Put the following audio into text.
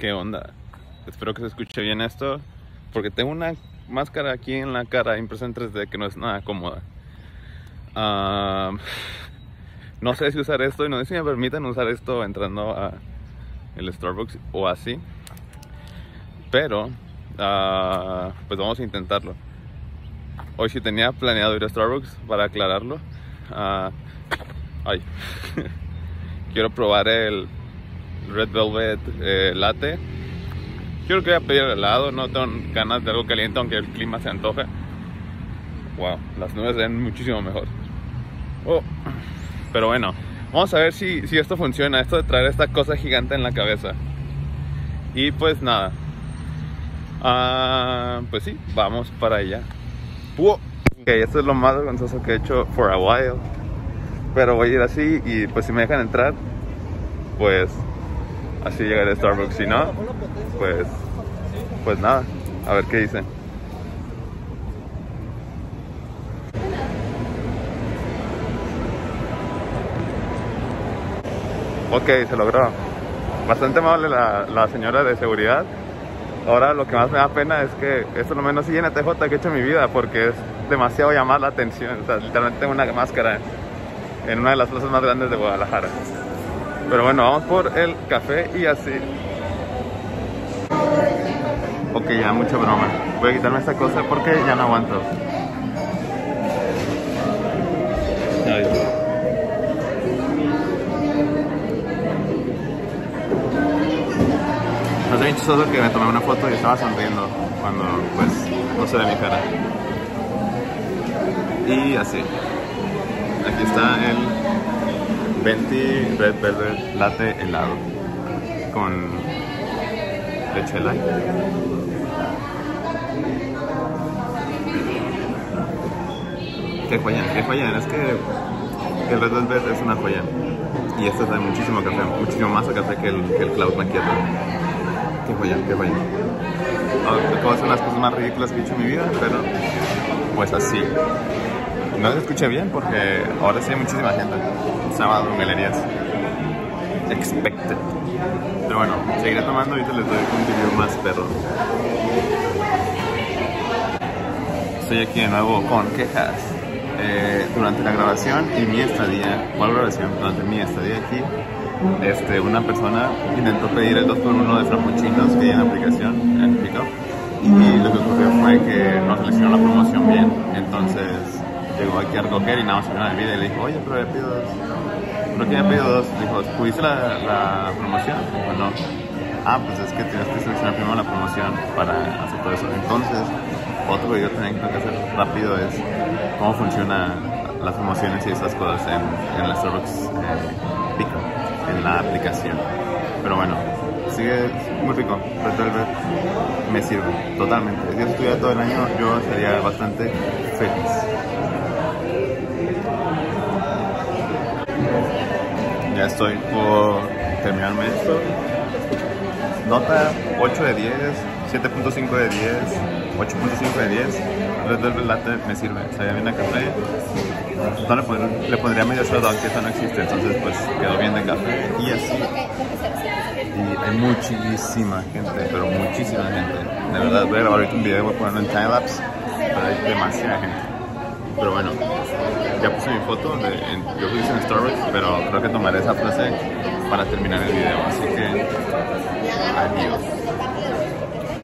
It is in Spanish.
¿Qué onda? Espero que se escuche bien esto, porque tengo una máscara aquí en la cara impresa en 3D que no es nada cómoda. Ah, no sé si usar esto y no sé si me permiten usar esto entrando a Starbucks o así. Pero, ah, pues vamos a intentarlo. Hoy sí tenía planeado ir a Starbucks para aclararlo. Ah, ay. Quiero probar el Red Velvet eh, Latte. Quiero que voy a pedir helado, no tengo ganas de algo caliente aunque el clima se antoje. Wow, las nubes se ven muchísimo mejor. Oh. Pero bueno, vamos a ver si, si esto funciona, esto de traer esta cosa gigante en la cabeza. Y pues nada, Ah, pues sí, vamos para allá. Ok, esto es lo más vergonzoso que he hecho for a while. Pero voy a ir así y pues si me dejan entrar, pues así llegaré a Starbucks. Si no, pues, pues nada, a ver qué dicen. Ok, se logró. Bastante amable la, la señora de seguridad. Ahora lo que más me da pena es que esto es lo menos sí en TJ que he hecho en mi vida porque es demasiado llamar la atención. O sea, literalmente tengo una máscara en una de las plazas más grandes de Guadalajara. Pero bueno, vamos por el café y así. Ok, ya mucha broma. Voy a quitarme esta cosa porque ya no aguanto. Ay. No sé chistoso que me tomé una foto y estaba sonriendo cuando pues no se ve mi cara. Y así. Aquí está el Venti Red Velvet Latte helado con leche light. Qué joya, qué joya. Es que el Red Velvet es una joya. Y este trae muchísimo café, muchísimo más café que el, que el Cloud Macchiato. Qué joya, qué joya. Acabo de las cosas más ridículas que he hecho en mi vida, pero pues así. No se escuché bien porque ahora sí hay muchísima gente. Se llama Galerías. Expected. Pero bueno, seguiré tomando ahorita les doy un video más perro. Estoy aquí de nuevo con quejas. Eh, durante la grabación y mi estadía, ¿cuál grabación? Durante mi estadía aquí, este, una persona intentó pedir el 2x1 de frappuccinos que hay en la aplicación, en Pickup, y lo que ocurrió fue que no seleccionó la promoción bien, entonces y nada más vio el video y le dijo, oye, pero ya pido dos. ¿Pero que ya pido dos? Dijo, ¿pudiste la, la promoción? Dijo, no. Ah, pues es que tienes que seleccionar primero la promoción para hacer todo eso. Entonces, otro que tengo que hacer rápido es cómo funcionan las promociones y esas cosas en, en el Starbucks eh, Pico, en la aplicación. Pero bueno, sigue muy rico. Red Velvet me sirve totalmente. Si estuviera todo el año, yo sería bastante feliz. Ya estoy por terminarme esto. Nota 8 de 10, 7.5 de 10, 8.5 de 10. Red Velvet Latte me sirve. Sabía bien a café. No le, pondría, le pondría medio soda, aunque eso no existe. Entonces, pues quedó bien de café. Y así. Y hay muchísima gente, pero muchísima gente. De verdad, voy a grabar ahorita un video, voy a ponerlo en timelapse. Pero hay demasiada gente. Pero bueno, ya puse mi foto. De, en, yo puse en Starbucks, pero creo que tomaré esa frase para terminar el video. Así que, adiós.